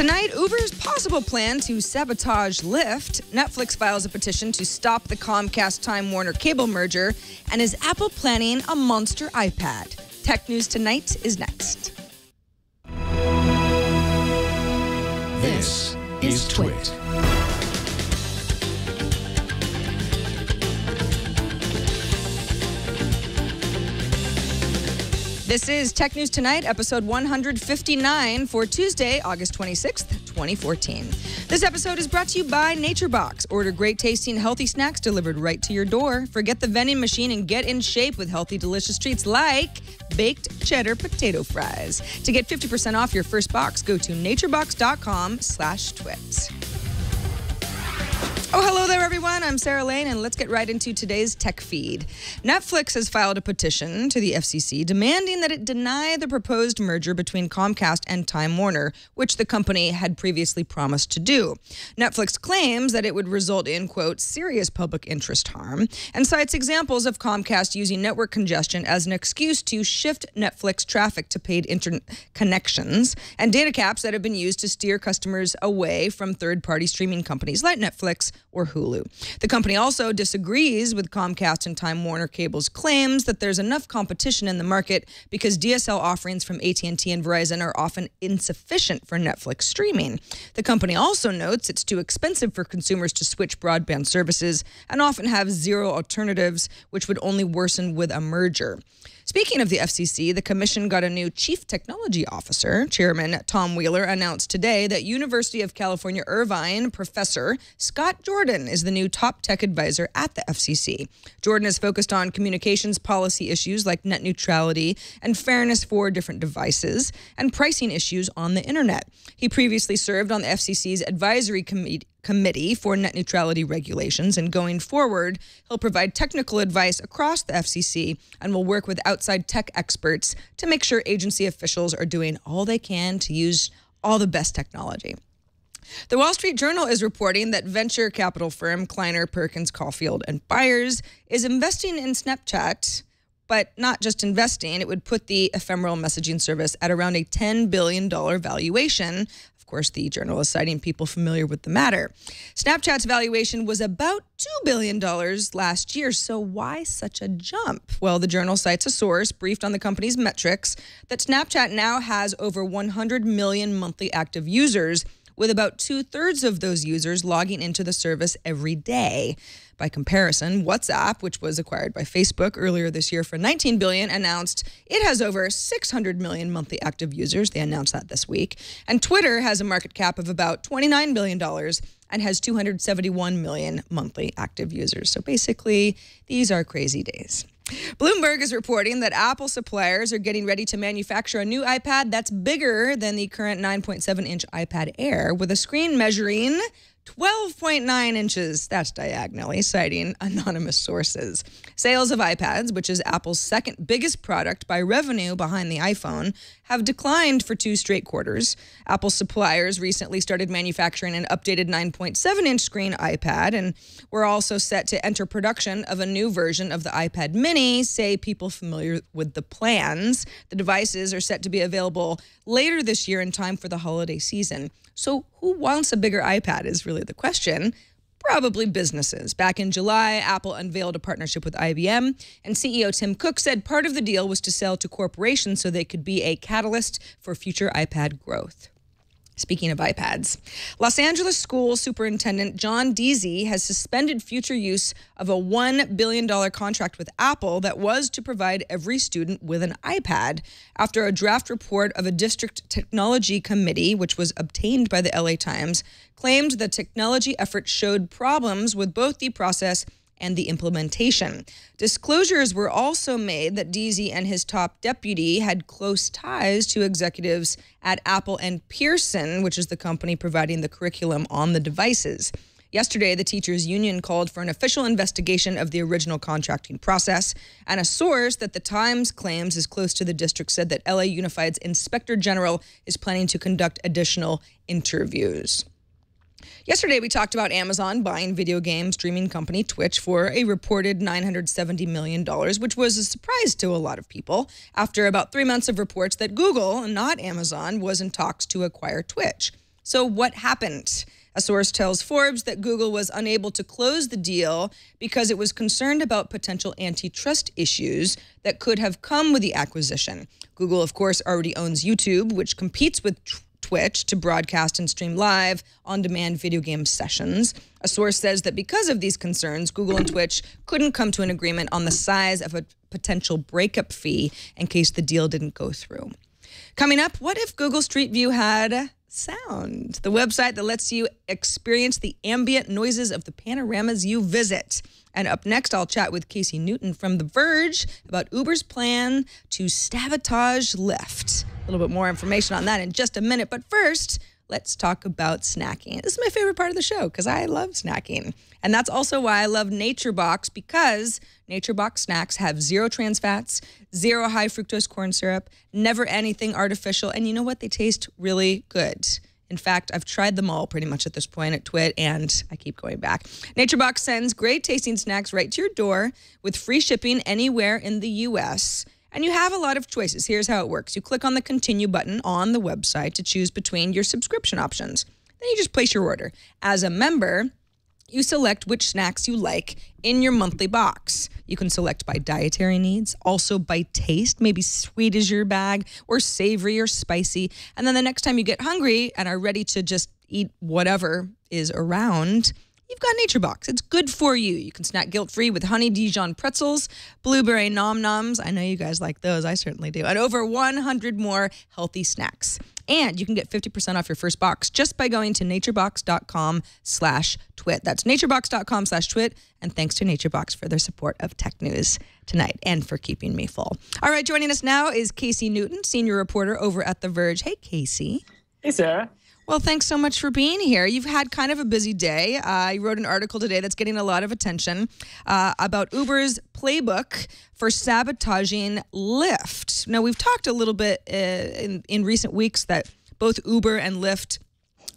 Tonight, Uber's possible plan to sabotage Lyft. Netflix files a petition to stop the Comcast Time Warner cable merger. And is Apple planning a monster iPad? Tech News Tonight is next. This is Twit. This is Tech News Tonight, episode 159 for Tuesday, August 26th, 2014. This episode is brought to you by NatureBox. Order great tasting, healthy snacks delivered right to your door. Forget the vending machine and get in shape with healthy, delicious treats like baked cheddar potato fries. To get 50% off your first box, go to naturebox.com slash twit. Oh, hello there, everyone. I'm Sarah Lane, and let's get right into today's tech feed. Netflix has filed a petition to the FCC demanding that it deny the proposed merger between Comcast and Time Warner, which the company had previously promised to do. Netflix claims that it would result in, quote, serious public interest harm, and cites examples of Comcast using network congestion as an excuse to shift Netflix traffic to paid internet connections and data caps that have been used to steer customers away from third party streaming companies like Netflix or Hulu. The company also disagrees with Comcast and Time Warner Cable's claims that there's enough competition in the market because DSL offerings from AT&T and Verizon are often insufficient for Netflix streaming. The company also notes it's too expensive for consumers to switch broadband services and often have zero alternatives, which would only worsen with a merger. Speaking of the FCC, the commission got a new chief technology officer. Chairman Tom Wheeler announced today that University of California Irvine professor Scott Jordan is the new top tech advisor at the FCC. Jordan is focused on communications policy issues like net neutrality and fairness for different devices and pricing issues on the internet. He previously served on the FCC's advisory committee Committee for Net Neutrality Regulations, and going forward, he'll provide technical advice across the FCC and will work with outside tech experts to make sure agency officials are doing all they can to use all the best technology. The Wall Street Journal is reporting that venture capital firm Kleiner Perkins Caufield and Byers is investing in Snapchat, but not just investing. It would put the ephemeral messaging service at around a $10 billion valuation. Of course, the journal is citing people familiar with the matter. Snapchat's valuation was about $2 billion last year. So, why such a jump? Well, the journal cites a source briefed on the company's metrics that Snapchat now has over 100 million monthly active users with about two thirds of those users logging into the service every day. By comparison, WhatsApp, which was acquired by Facebook earlier this year for 19 billion, announced it has over 600 million monthly active users. They announced that this week. And Twitter has a market cap of about 29 billion dollars and has 271 million monthly active users. So basically, these are crazy days. Bloomberg is reporting that Apple suppliers are getting ready to manufacture a new iPad that's bigger than the current 9.7 inch iPad Air with a screen measuring 12.9 inches. That's diagonally, citing anonymous sources. Sales of iPads, which is Apple's second biggest product by revenue behind the iPhone, have declined for two straight quarters. Apple suppliers recently started manufacturing an updated 9.7 inch screen iPad, and we're also set to enter production of a new version of the iPad mini, say people familiar with the plans. The devices are set to be available later this year in time for the holiday season. So, who wants a bigger iPad is really the question. Probably businesses. Back in July, Apple unveiled a partnership with IBM, and CEO Tim Cook said part of the deal was to sell to corporations so they could be a catalyst for future iPad growth. Speaking of iPads, Los Angeles School Superintendent John Deasy has suspended future use of a $1 billion contract with Apple that was to provide every student with an iPad after a draft report of a district technology committee, which was obtained by the LA Times, claimed the technology effort showed problems with both the process and the implementation. Disclosures were also made that Deasy and his top deputy had close ties to executives at Apple and Pearson, which is the company providing the curriculum on the devices. Yesterday, the teachers' union called for an official investigation of the original contracting process, and a source that the Times claims is close to the district said that LA Unified's inspector general is planning to conduct additional interviews. Yesterday, we talked about Amazon buying video game streaming company Twitch for a reported $970 million, which was a surprise to a lot of people after about three months of reports that Google, not Amazon, was in talks to acquire Twitch. So, what happened? A source tells Forbes that Google was unable to close the deal because it was concerned about potential antitrust issues that could have come with the acquisition. Google, of course, already owns YouTube, which competes with Twitch to broadcast and stream live on demand video game sessions. A source says that because of these concerns, Google and Twitch couldn't come to an agreement on the size of a potential breakup fee in case the deal didn't go through. Coming up, what if Google Street View had sound, the website that lets you experience the ambient noises of the panoramas you visit. And up next, I'll chat with Casey Newton from The Verge about Uber's plan to sabotage Lyft. A little bit more information on that in just a minute. But first, let's talk about snacking. This is my favorite part of the show because I love snacking. And that's also why I love Nature Box because Nature Box snacks have zero trans fats, zero high fructose corn syrup, never anything artificial. And you know what? They taste really good. In fact, I've tried them all pretty much at this point at Twit, and I keep going back. NatureBox sends great tasting snacks right to your door with free shipping anywhere in the U.S. And you have a lot of choices. Here's how it works you click on the continue button on the website to choose between your subscription options. Then you just place your order. As a member, you select which snacks you like in your monthly box. You can select by dietary needs, also by taste, maybe sweet is your bag, or savory or spicy. And then the next time you get hungry and are ready to just eat whatever is around, you've got Nature Box. It's good for you. You can snack guilt free with honey Dijon pretzels, blueberry nom noms. I know you guys like those. I certainly do. And over 100 more healthy snacks. And you can get 50% off your first box just by going to naturebox.com slash twit. That's naturebox.com slash twit. And thanks to NatureBox for their support of tech news tonight and for keeping me full. All right, joining us now is Casey Newton, senior reporter over at The Verge. Hey, Casey. Hey, Sarah. Well, thanks so much for being here. You've had kind of a busy day. Uh, wrote an article today that's getting a lot of attention uh, about Uber's playbook for sabotaging Lyft. Now, we've talked a little bit uh, in, in recent weeks that both Uber and Lyft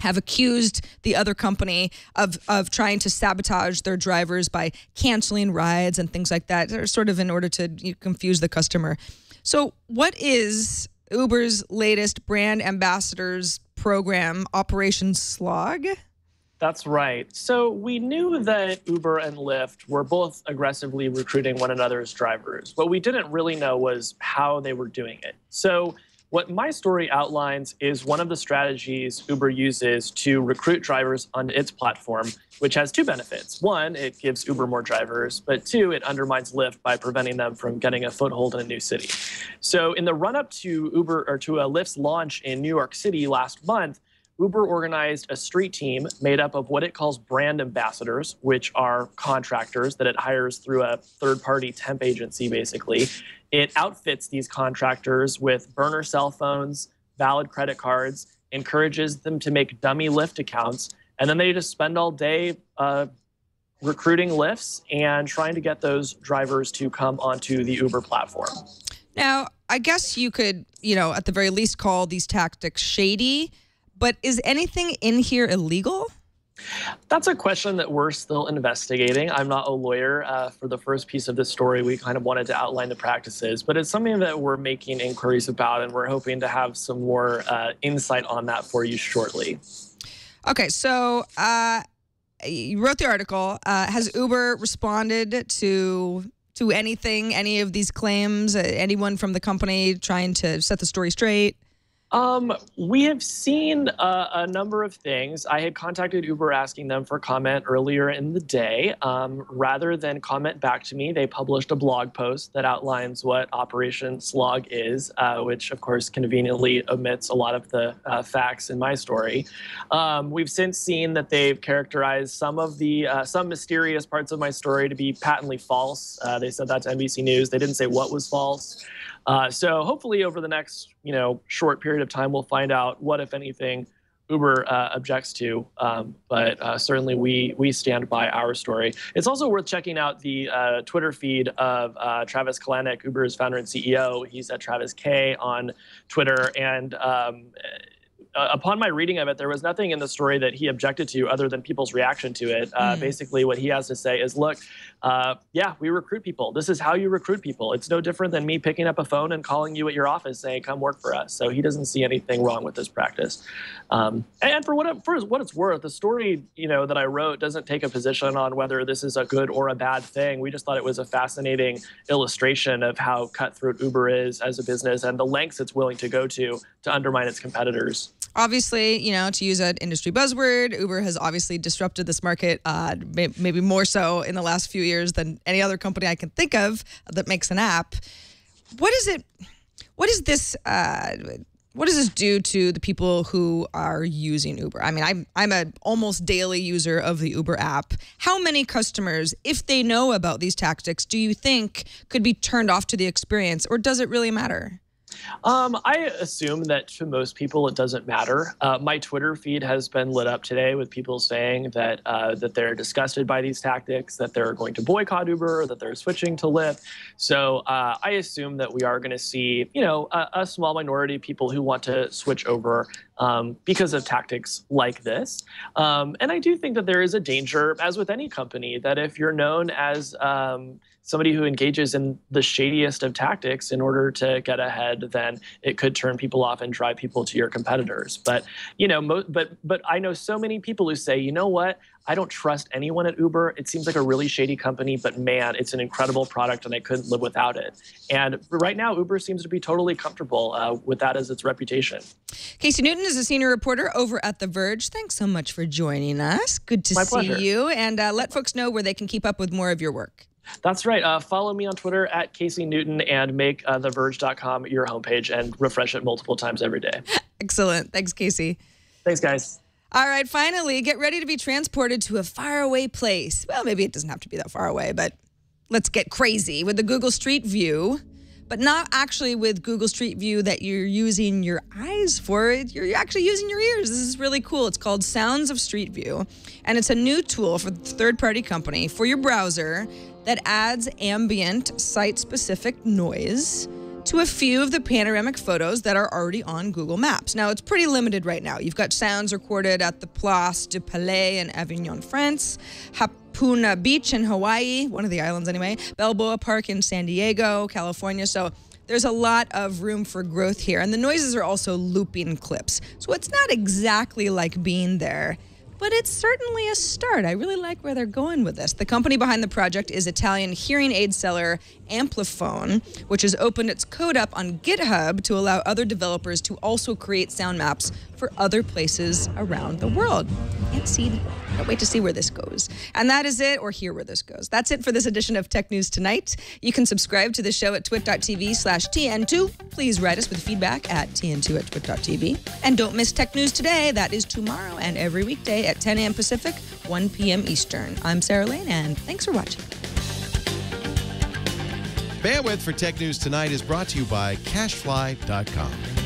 have accused the other company of of trying to sabotage their drivers by canceling rides and things like that, sort of in order to you know, confuse the customer. So, what is Uber's latest brand ambassadors program, Operation Slog? That's right. So we knew that Uber and Lyft were both aggressively recruiting one another's drivers. What we didn't really know was how they were doing it. So what my story outlines is one of the strategies Uber uses to recruit drivers on its platform, which has two benefits. One, it gives Uber more drivers, but two, it undermines Lyft by preventing them from getting a foothold in a new city. So, in the run up to Uber or to a Lyft's launch in New York City last month, Uber organized a street team made up of what it calls brand ambassadors, which are contractors that it hires through a third party temp agency, basically. It outfits these contractors with burner cell phones, valid credit cards, encourages them to make dummy Lyft accounts, and then they just spend all day uh, recruiting Lyfts and trying to get those drivers to come onto the Uber platform. Now, I guess you could, you know, at the very least call these tactics shady, but is anything in here illegal? That's a question that we're still investigating. I'm not a lawyer. Uh, for the first piece of this story, we kind of wanted to outline the practices, but it's something that we're making inquiries about, and we're hoping to have some more uh, insight on that for you shortly. Okay, so uh, you wrote the article. Uh, has Uber responded to to anything, any of these claims? Uh, anyone from the company trying to set the story straight? Um, we have seen uh, a number of things. I had contacted Uber asking them for comment earlier in the day. Um, rather than comment back to me, they published a blog post that outlines what Operation Slog is, uh, which of course conveniently omits a lot of the uh, facts in my story. Um, we've since seen that they've characterized some of the uh, some mysterious parts of my story to be patently false. Uh, they said that to NBC News. They didn't say what was false. Uh, so hopefully over the next you know short period of time we'll find out what if anything Uber uh, objects to, um, but uh, certainly we we stand by our story. It's also worth checking out the uh, Twitter feed of uh, Travis Kalanick, Uber's founder and CEO. He's at Travis K on Twitter, and um, uh, upon my reading of it, there was nothing in the story that he objected to other than people's reaction to it. Uh, Mm. Basically, what he has to say is, look, uh, yeah, we recruit people. This is how you recruit people. It's no different than me picking up a phone and calling you at your office saying, come work for us. So he doesn't see anything wrong with this practice. Um, and for what, it, for what it's worth, the story you know that I wrote doesn't take a position on whether this is a good or a bad thing. We just thought it was a fascinating illustration of how cutthroat Uber is as a business and the lengths it's willing to go to to undermine its competitors. Obviously, you know, to use an industry buzzword, Uber has obviously disrupted this market, uh, maybe more so in the last few years than any other company I can think of that makes an app. What is it? What is this? Uh, what does this do to the people who are using Uber? I mean, I'm I'm a almost daily user of the Uber app. How many customers, if they know about these tactics, do you think could be turned off to the experience, or does it really matter? Um, I assume that to most people it doesn't matter. Uh, my Twitter feed has been lit up today with people saying that uh, that they're disgusted by these tactics, that they're going to boycott Uber, that they're switching to Lyft. So uh, I assume that we are going to see, you know, a, a small minority of people who want to switch over um, because of tactics like this. Um, and I do think that there is a danger, as with any company, that if you're known as um, somebody who engages in the shadiest of tactics in order to get ahead, then it could turn people off and drive people to your competitors. But you know, but but I know so many people who say, you know what? I don't trust anyone at Uber. It seems like a really shady company, but man, it's an incredible product, and I couldn't live without it. And right now, Uber seems to be totally comfortable uh, with that as its reputation. Casey Newton is a senior reporter over at The Verge. Thanks so much for joining us. Good to My see pleasure. you. And uh, let folks know where they can keep up with more of your work. That's right. Uh, follow me on Twitter at Casey Newton and make uh, TheVerge.com your homepage and refresh it multiple times every day. Excellent. Thanks, Casey. Thanks, guys. All right, finally, get ready to be transported to a faraway place. Well, maybe it doesn't have to be that far away, but let's get crazy with the Google Street View, but not actually with Google Street View that you're using your eyes for. You're actually using your ears. This is really cool. It's called Sounds of Street View, and it's a new tool for the third party company for your browser that adds ambient site specific noise to a few of the panoramic photos that are already on Google Maps. Now, it's pretty limited right now. You've got sounds recorded at the Place du Palais in Avignon, France, Hapuna Beach in Hawaii, one of the islands anyway, Balboa Park in San Diego, California. So there's a lot of room for growth here. And the noises are also looping clips. So it's not exactly like being there but it's certainly a start. I really like where they're going with this. The company behind the project is Italian hearing aid seller Amplifon, which has opened its code up on GitHub to allow other developers to also create sound maps for other places around the world. Can't see, can't wait to see where this goes. And that is it, or hear where this goes. That's it for this edition of Tech News Tonight. You can subscribe to the show at twit.tv slash TN2. Please write us with feedback at TN2 at twit.tv. And don't miss Tech News Today. That is tomorrow and every weekday at 10 a.m. Pacific, 1 p.m. Eastern. I'm Sarah Lane, and thanks for watching. Bandwidth for Tech News Tonight is brought to you by CacheFly.com.